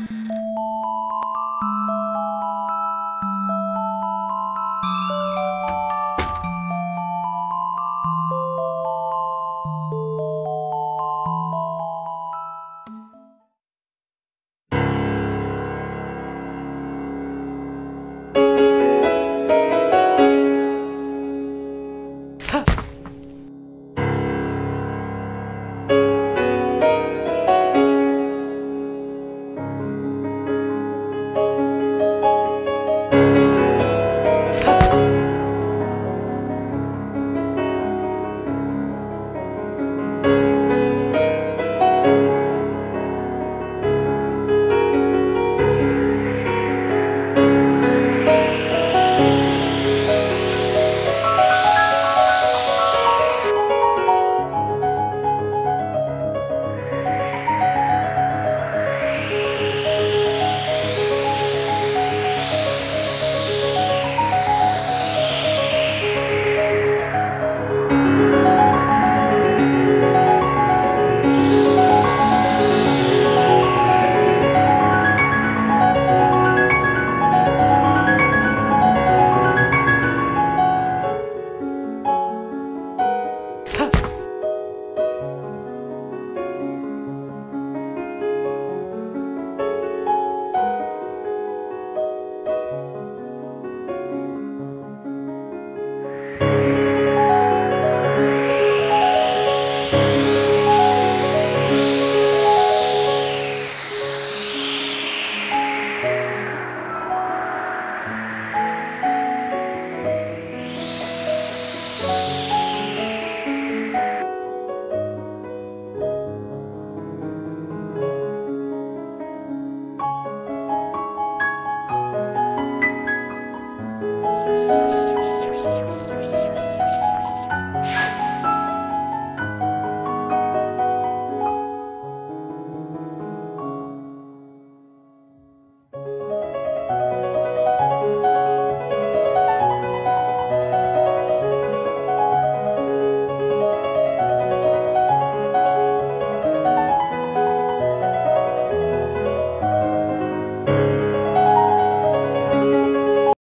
Música